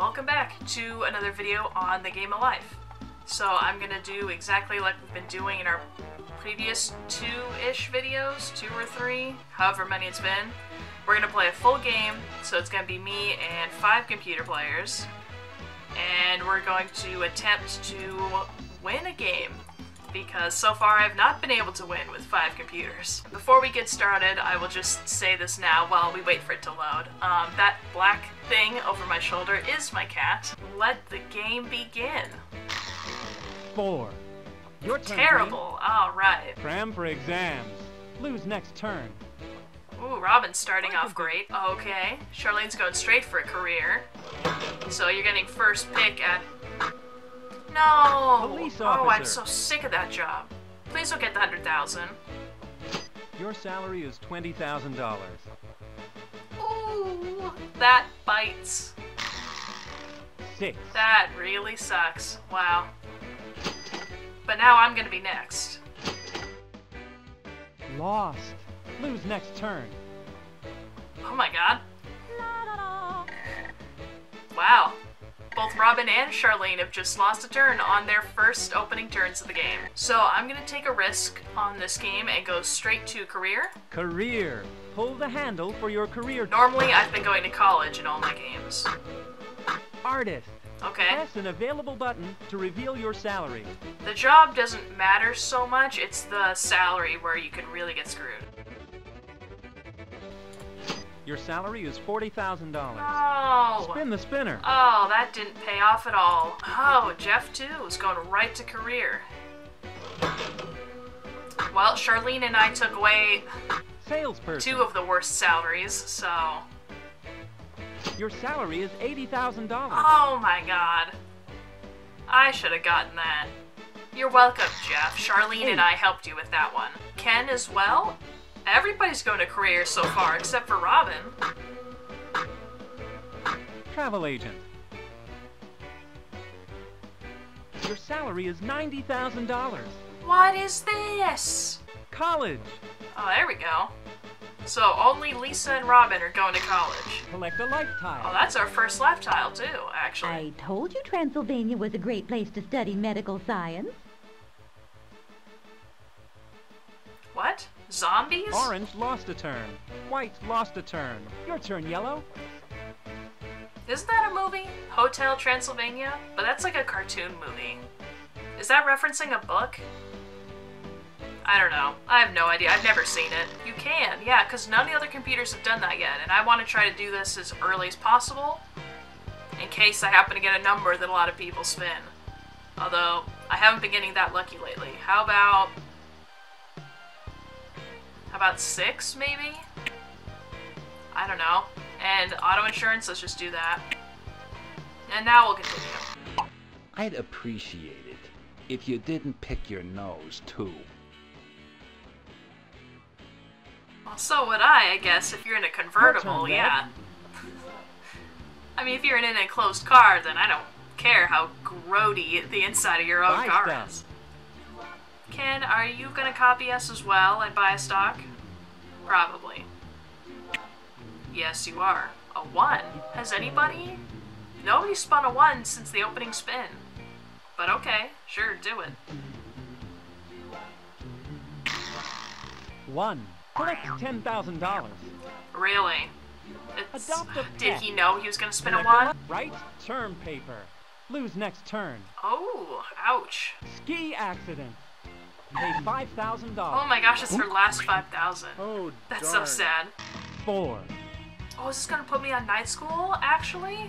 welcome back to another video on the game of life. So I'm gonna do exactly like we've been doing in our previous two-ish videos, two or three, however many it's been. We're gonna play a full game, so it's gonna be me and five computer players. And we're going to attempt to win a game because so far I've not been able to win with five computers. Before we get started, I will just say this now while we wait for it to load. Um, that black thing over my shoulder is my cat. Let the game begin. Four. You're Terrible. Alright. Green. Cram for exams. Lose next turn. Ooh, Robin's starting off great. Okay. Charlene's going straight for a career. So you're getting first pick at no! Police Oh, I'm so sick of that job. Please don't get the hundred thousand. Your salary is twenty thousand dollars. Ooh, that bites. Six. That really sucks. Wow. But now I'm gonna be next. Lost. Lose next turn. Oh my god. Wow. Both Robin and Charlene have just lost a turn on their first opening turns of the game. So I'm gonna take a risk on this game and go straight to career. Career. Pull the handle for your career. Normally I've been going to college in all my games. Artist. Okay. Press an available button to reveal your salary. The job doesn't matter so much, it's the salary where you can really get screwed. Your salary is forty thousand dollars. Oh! Spin the spinner. Oh, that didn't pay off at all. Oh, Jeff too is going right to career. Well, Charlene and I took away Salesperson. two of the worst salaries, so. Your salary is eighty thousand dollars. Oh my god. I should have gotten that. You're welcome, Jeff. Charlene and I helped you with that one. Ken as well? Everybody's going to career so far except for Robin. Travel agent. Your salary is ninety thousand dollars. What is this? College. Oh, there we go. So only Lisa and Robin are going to college. Collect a life Oh, that's our first life tile too, actually. I told you Transylvania was a great place to study medical science. What? Zombies? Orange lost a turn. White lost a turn. Your turn, yellow. Isn't that a movie? Hotel Transylvania? But that's like a cartoon movie. Is that referencing a book? I don't know. I have no idea. I've never seen it. You can, yeah, because none of the other computers have done that yet, and I want to try to do this as early as possible in case I happen to get a number that a lot of people spin. Although, I haven't been getting that lucky lately. How about. How about six, maybe? I don't know. And auto insurance, let's just do that. And now we'll continue. I'd appreciate it if you didn't pick your nose, too. Well, so would I, I guess, if you're in a convertible, yeah. I mean, if you're in an enclosed car, then I don't care how grody the inside of your own Buy car stuff. is. Ken, are you gonna copy us as well and buy a stock? Probably. Yes, you are. A one? Has anybody? Nobody spun a one since the opening spin. But okay, sure, do it. One. Collect ten thousand dollars. Really? It's, Adopt a did he know he was gonna spin a one? Right term paper. Lose next turn. Oh, ouch. Ski accident. Pay five thousand dollars. Oh my gosh, it's her last 5,000. Oh, That's so sad. Four. Oh, is this gonna put me on night school, actually?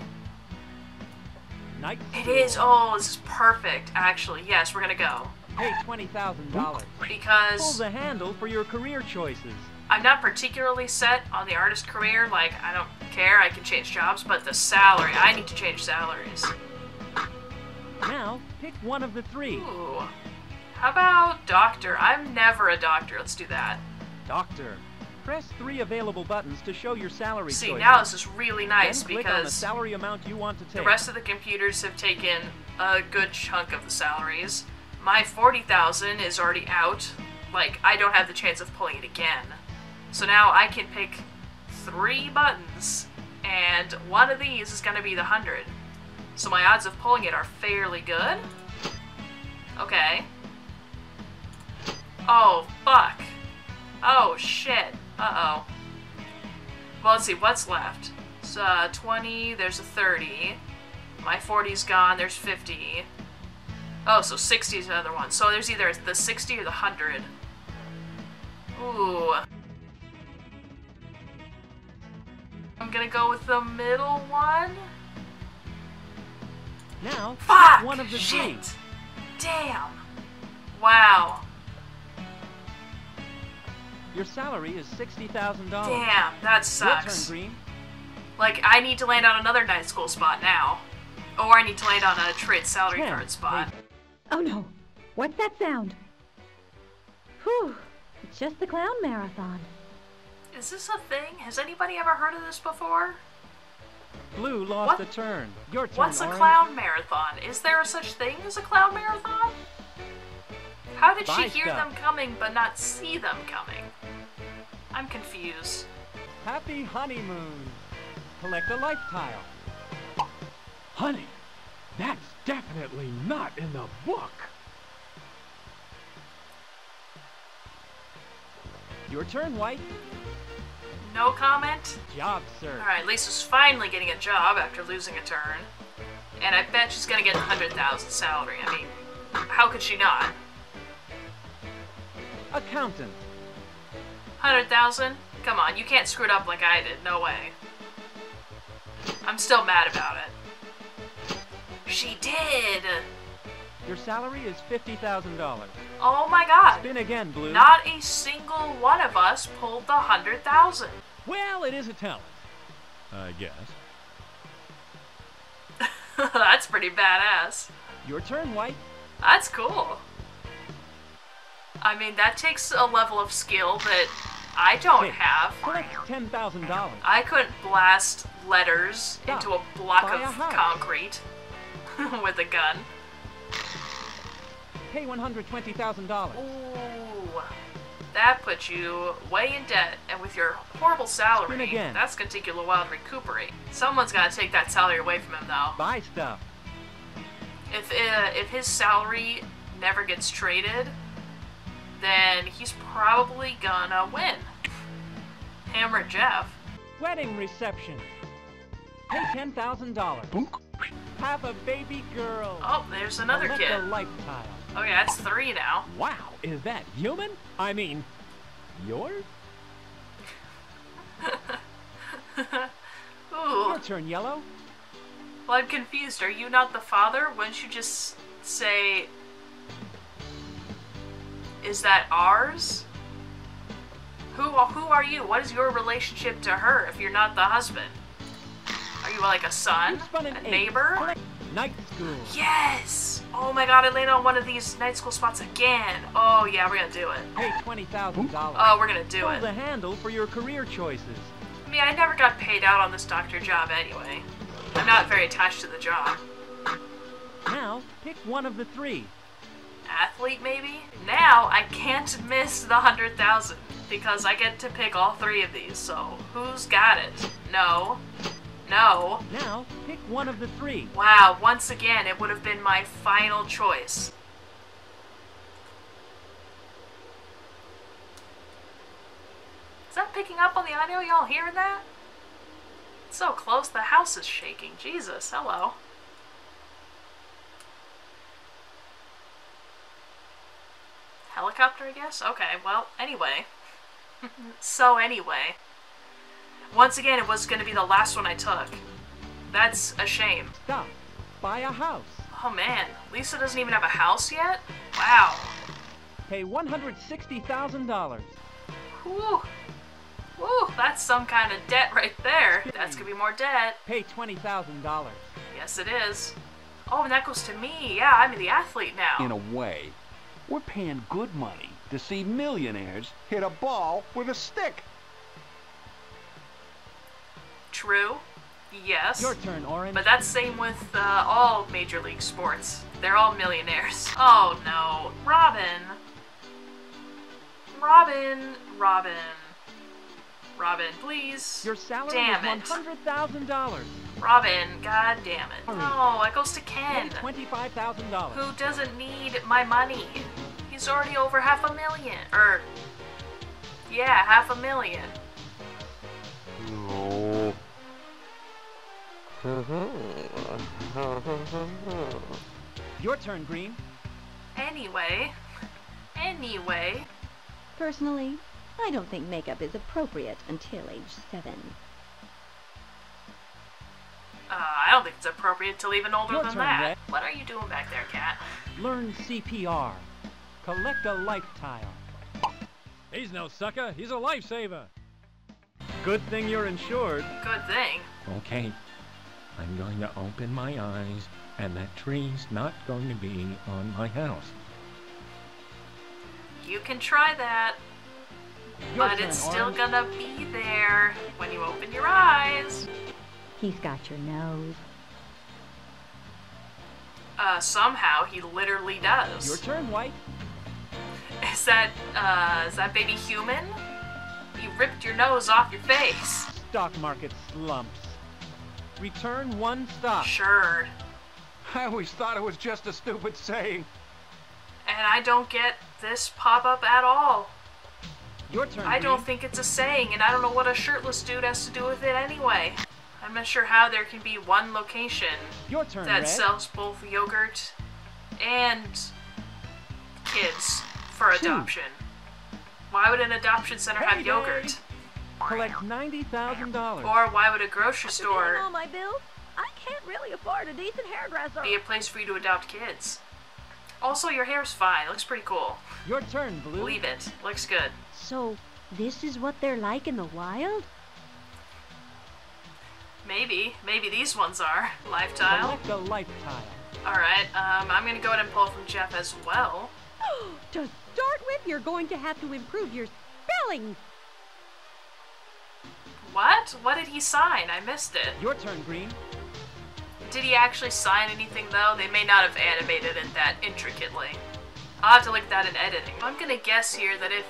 Night. It school. is. Oh, this is perfect, actually. Yes, we're gonna go. Pay twenty thousand dollars. Pull Because the handle for your career choices. I'm not particularly set on the artist career. Like, I don't care, I can change jobs, but the salary, I need to change salaries. Now, pick one of the three. Ooh. How about doctor? I'm never a doctor. Let's do that. Doctor. Press three available buttons to show your salary See, choices. now this is really nice then on the because salary amount you want to take. The rest of the computers have taken a good chunk of the salaries. My 40,000 is already out. Like, I don't have the chance of pulling it again. So now I can pick three buttons, and one of these is going to be the 100. So my odds of pulling it are fairly good. Okay. Oh, fuck. Oh, shit. Uh-oh. Well, let's see, what's left? So, uh, 20, there's a 30. My 40's gone, there's 50. Oh, so 60 is another one. So there's either the 60 or the 100. Ooh. I'm gonna go with the middle one. Now, Fuck! one of the Shit! Damn! Wow. Your salary is $60,000. Damn, that Your turn, sucks. Green. Like, I need to land on another night school spot now. Or I need to land on a trade salary Ten. card spot. Oh no. What's that sound? Whew. It's just the clown marathon. Is this a thing? Has anybody ever heard of this before? Blue lost What? a turn. Your turn, What's a Orange. clown marathon? Is there a such thing as a clown marathon? How did she hear stuff. them coming but not see them coming? I'm confused. Happy honeymoon. Collect a life tile. Honey, that's definitely not in the book. Your turn, White. No comment? Job, sir. Alright, Lisa's finally getting a job after losing a turn. And I bet she's gonna get the 100,000 salary. I mean, how could she not? Accountant. 100,000? Come on, you can't screw it up like I did. No way. I'm still mad about it. She did! Your salary is $50,000. Oh my god! Spin again, Blue. Not a single one of us pulled the 100,000. Well, it is a talent. I guess. That's pretty badass. Your turn, White. That's cool. I mean, that takes a level of skill that I don't Six. have. Collect $10,000. I couldn't blast letters Stop. into a block Buy of a concrete with a gun. Pay $120,000. Ooh. That puts you way in debt, and with your horrible salary, again. that's gonna take you a little while to recuperate. Someone's gotta take that salary away from him, though. Buy stuff. If uh, if his salary never gets traded, then he's probably gonna win. Hammer Jeff. Wedding reception. Pay $10,000. Have a baby girl. Oh, there's another Collect kid. a life tile. Okay, oh, that's three now. Wow, is that human? I mean, yours? Ooh. Your turn, Yellow. Well, I'm confused. Are you not the father? Wouldn't you just say, "Is that ours"? Who who are you? What is your relationship to her if you're not the husband? Are you like a son, You spun an a neighbor? Night school. Yes! Oh my god, I landed on one of these night school spots again. Oh yeah, we're gonna do it. Pay $20,000. Oh, we're gonna do Pull it. the handle for your career choices. I mean, I never got paid out on this doctor job anyway. I'm not very attached to the job. Now, pick one of the three. Athlete maybe? Now i can't miss the 100000 because i get to pick all three of these so who's got it? No. No. Now, pick one of the three. wow once again it would have been my final choice. Is that picking up on the audio? Y'all hearing that? It's so close the house is shaking. Jesus hello Helicopter, I guess? Okay, well, anyway. so, anyway. Once again, it was going to be the last one I took. That's a shame. Stop. Buy a house. Oh man, Lisa doesn't even have a house yet? Wow. Pay $160,000. Whew. Whew, that's some kind of debt right there. That's gonna be more debt. Pay $20,000. Yes, it is. Oh, and that goes to me. Yeah, I'm the athlete now. In a way, we're paying good money to see millionaires hit a ball with a stick. True. Yes. Your turn, Orange. But that's same with uh, all Major League Sports. They're all millionaires. Oh no. Robin. Robin. Robin. Robin, please. Your salary Damn is $100,000. Robin, god damn it. No, it goes to Ken. $25,000. Who doesn't need my money? He's already over half a million. Or, yeah, half a million. No. Your turn, Green. Anyway, anyway, Personally, I don't think makeup is appropriate until age seven. uh, I don't think it's appropriate to leave an older Your than turn, that. Red. What are you doing back there, cat? Learn CPR. Collect a life tile. He's no sucker. He's a lifesaver. Good thing you're insured. Good thing. Okay. I'm going to open my eyes, and that tree's not going to be on my house. You can try that, Your but turn, it's still Orange. gonna be there when you open your eyes. He's got your nose. Uh, somehow he literally does. Your turn, White. Is that, uh, is that baby human? You ripped your nose off your face. Stock market slumps. Return one stock. Sure. I always thought it was just a stupid saying. And I don't get this pop up at all. Your turn, I don't think it's a saying, and I don't know what a shirtless dude has to do with it anyway. I'm not sure how there can be one location Your turn, that Red. sells both yogurt and kids for Two. adoption. Why would an adoption center have Payday. yogurt? Collect $90,000. Or why would a grocery store my bills, I can't really afford a decent hairdresser. be a place for you to adopt kids? Also, your hair's fine. It looks pretty cool. Your turn, Blue. Leave it. Looks good. So, this is what they're like in the wild? Maybe. Maybe these ones are. Lifetile. Collect a life tile. Alright, um, I'm gonna go ahead and pull from Jeff as well. to start with, you're going to have to improve your spelling. What? What did he sign? I missed it. Your turn, Green. Did he actually sign anything though? They may not have animated it that intricately. I'll have to look at that in editing. I'm gonna guess here that if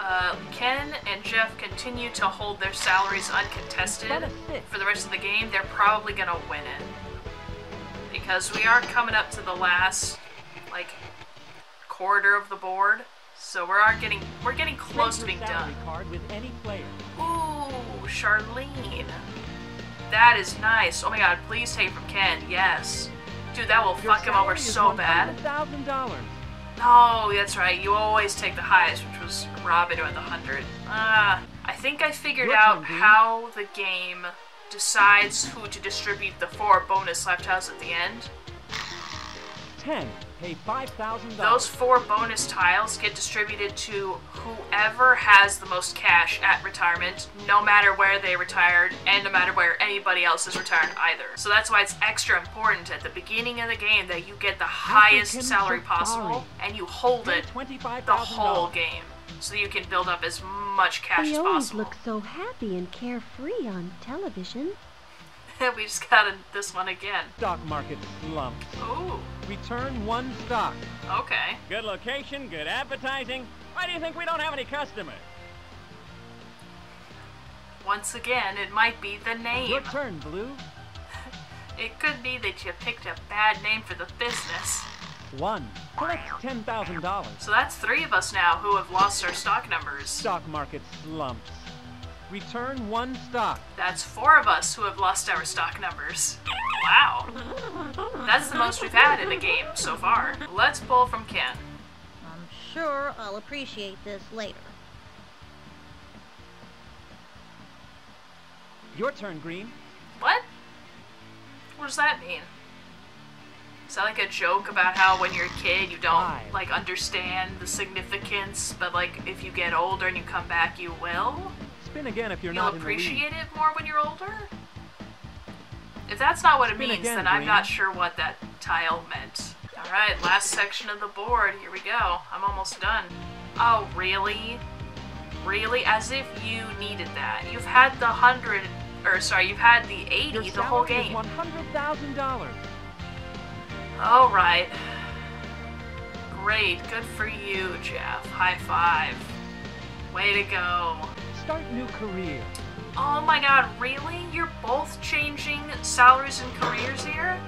uh, Ken and Jeff continue to hold their salaries uncontested About a six. for the rest of the game, they're probably gonna win it. Because we are coming up to the last, like, quarter of the board. So we are getting we're getting close to being done. card with any player. Ooh, Charlene. That is nice. Oh my god, please take from Ken. Yes. Dude, that will Your fuck him over so bad. $100,000. No, that's right. You always take the highest, which was Robin the 100. Ah, I think I figured Your out Dean. how the game decides who to distribute the four bonus life tiles at the end. 10. Pay $5,000. Those four bonus tiles get distributed to whoever has the most cash at retirement, no matter where they retired, and no matter where anybody else is retired either. So that's why it's extra important at the beginning of the game that you get the highest salary possible and you hold it $25,000. the whole game. So you can build up as much cash they as always possible. look so happy and carefree on television. we just got in this one again. Stock market slumps. Ooh, Return one stock. okay. Good location, good advertising. Why do you think we don't have any customers? Once again, it might be the name. Your turn, Blue. It could be that you picked a bad name for the business. One. Collect $10,000. So that's three of us now who have lost our stock numbers. Stock market slumps. Return one stock. That's four of us who have lost our stock numbers. Wow. That's the most we've had in a game so far. Let's pull from Ken. I'm sure I'll appreciate this later. Your turn, Green. What? What does that mean? Is that like a joke about how when you're a kid you don't Five. like understand the significance, but like if you get older and you come back you will? Spin again if you're You'll not lead. appreciate it more when you're older? If that's not what it means, again, then I'm Green. not sure what that tile meant. Alright, last section of the board. Here we go. I'm almost done. Oh, really? Really? As if you needed that. You've had the 100, or sorry, you've had the 80 Your the whole salary is game. $100,000. Alright. Great. Good for you, Jeff. High five. Way to go. Start new career. Oh my god, really? You're both changing salaries and careers here?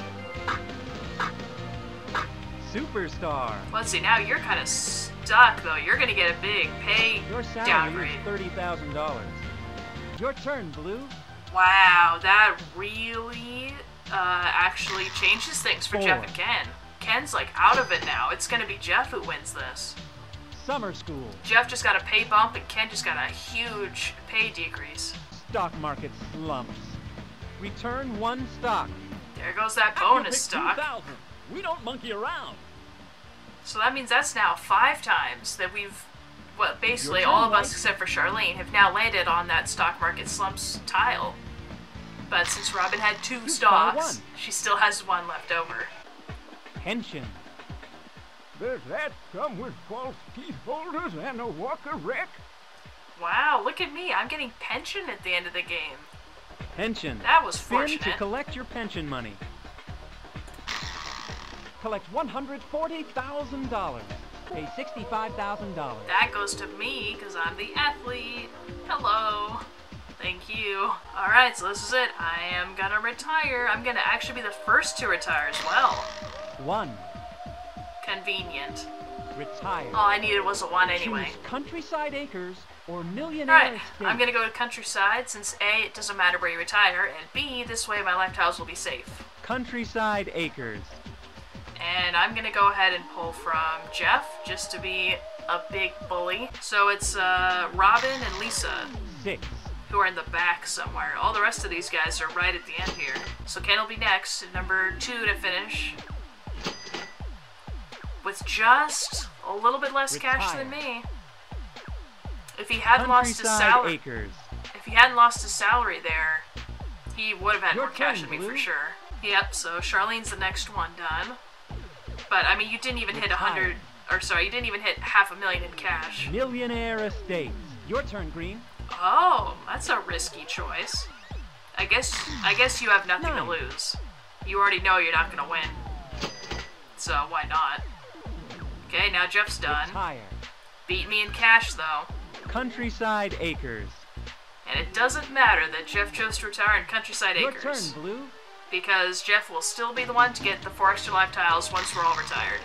Superstar. Let's see, now you're kind of stuck though. You're gonna get a big pay Your salary downgrade. is thirty thousand dollars. Your turn, Blue. Wow, that really uh, actually changes things for Jeff Four. and Ken. Ken's like out of it now. It's gonna be Jeff who wins this. Summer school. Jeff just got a pay bump and Ken just got a huge pay decrease. Stock market slumps. Return one stock. There goes that bonus stock. 2000. We don't monkey around. So that means that's now five times that we've, well, basically Your all of us except for Charlene have now landed on that stock market slumps tile. But since Robin had two stocks, she still has one left over. Pension. Does that come with false teeth holders and a walker wreck? Wow, look at me. I'm getting pension at the end of the game. Pension. That was Spin to collect your pension money. Collect one hundred forty thousand dollars. Pay sixty-five thousand dollars. That goes to me because I'm the athlete. Hello. Thank you. Alright, so this is it. I am gonna retire. I'm gonna actually be the first to retire as well. One. Convenient. Retire. All I needed was a one anyway. Choose Countryside Acres or Millionaire Alright. I'm gonna go to countryside since A, it doesn't matter where you retire, and B, this way my life tiles will be safe. Countryside Acres. And I'm gonna go ahead and pull from Jeff just to be a big bully. So it's uh, Robin and Lisa Six. who are in the back somewhere. All the rest of these guys are right at the end here. So Ken will be next, number two to finish. With just a little bit less cash than me. If he hadn't lost his salary, Acres. if he hadn't lost his salary there, he would have had Your more cash than me for sure. Yep. So Charlene's the next one done. But I mean, you didn't even hit a hundred, or sorry, you didn't even hit half a million in cash. Millionaire Estates. Your turn, Green. Oh, that's a risky choice. I guess I guess you have nothing to lose. You already know you're not gonna win. So why not? Okay, now Jeff's done. Retire. Beat me in cash though. Countryside Acres. And it doesn't matter that Jeff chose to retire in Countryside Your Acres. turn, Blue. Because Jeff will still be the one to get the four extra life tiles once we're all retired.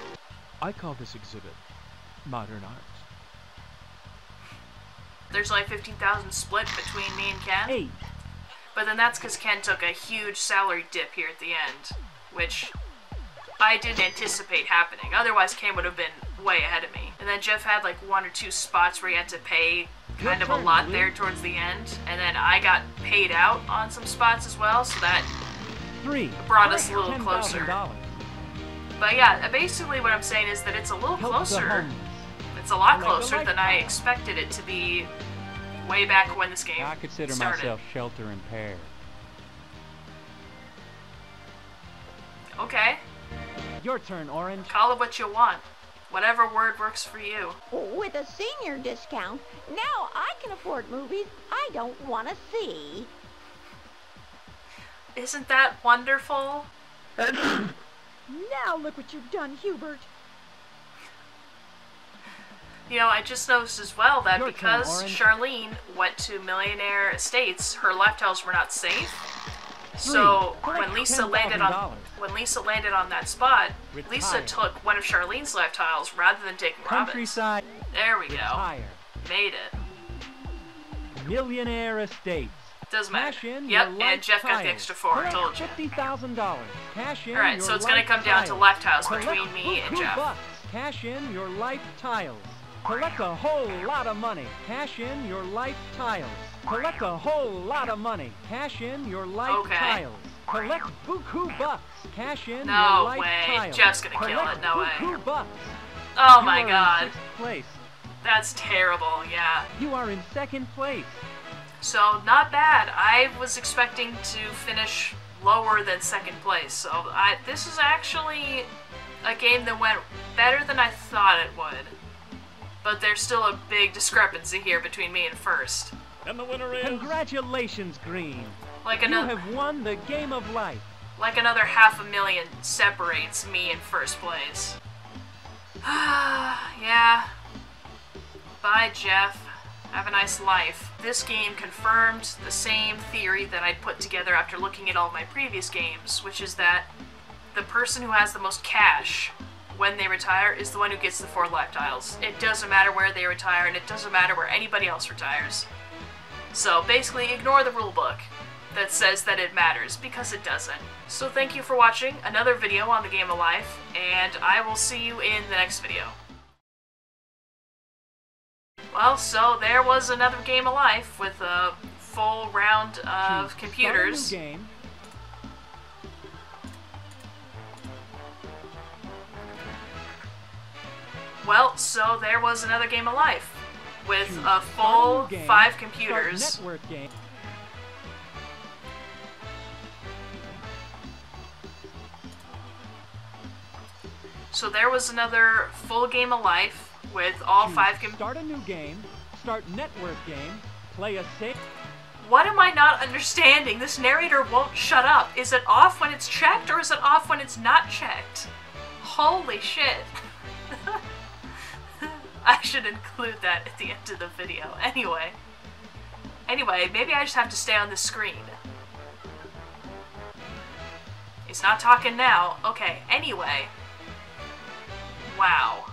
I call this exhibit modern art. There's only 15,000 split between me and Ken. Eight. But then that's because Ken took a huge salary dip here at the end, which I didn't anticipate happening. Otherwise, Ken would have been way ahead of me. And then Jeff had like one or two spots where he had to pay kind of a lot there towards the end. And then I got paid out on some spots as well, so that. Three. Brought us a little closer. $10,000. But yeah, basically what I'm saying is that it's a little closer. It's a lot closer than I expected it to be way back when this game I consider started. myself shelter impaired. Okay, Your turn, Orange. call it what you want. Whatever word works for you. With a senior discount, now I can afford movies I don't want to see. Isn't that wonderful? Now look what you've done, Hubert. You know, I just noticed as well that Your because Orange. Charlene went to Millionaire Estates, her life were not safe. So when Lisa landed on when Lisa landed on that spot, Lisa took one of Charlene's life tiles rather than taking Robin's. Countryside There we go. Made it. Millionaire Estates. Doesn't matter. Yep, and Jeff got the extra four, I told you. Fifty thousand dollars. Cash in. Alright, so it's gonna come down to life tiles between me and Jeff. Cash in your life tiles. Collect a whole lot of money. Cash in your life tiles. Collect a whole lot of money. Cash in your life Okay. tiles. Collect buku bucks. Cash in No your life way. tiles. Jeff's gonna kill Collect it. No way. buku bucks. Oh You my god. place. That's terrible, yeah. You are in second place. So, not bad. I was expecting to finish lower than second place. So, I, this is actually a game that went better than I thought it would. But there's still a big discrepancy here between me and first. And the winner is. Congratulations, Green. Like You have won the game of life. like another half a million separates me in first place. Ah, yeah. Bye, Jeff. Have a nice life. this game confirmed the same theory that I'd put together after looking at all my previous games, which is that the person who has the most cash when they retire is the one who gets the four life tiles. It doesn't matter where they retire, and it doesn't matter where anybody else retires. So basically, ignore the rulebook that says that it matters, because it doesn't. So thank you for watching another video on the Game of Life, and I will see you in the next video. Well, so there was another Game of Life with a full round of Choose computers. Start a new game. Well, so there was another Game of Life with a full five computers. So there was another full Game of Life with all five com- Start a new game. Start network game. Play a safe. What am I not understanding? This narrator won't shut up. Is it off when it's checked or is it off when it's not checked? Holy shit. I should include that at the end of the video. Anyway. Anyway, maybe I just have to stay on the screen. He's not talking now. Okay, anyway. Wow.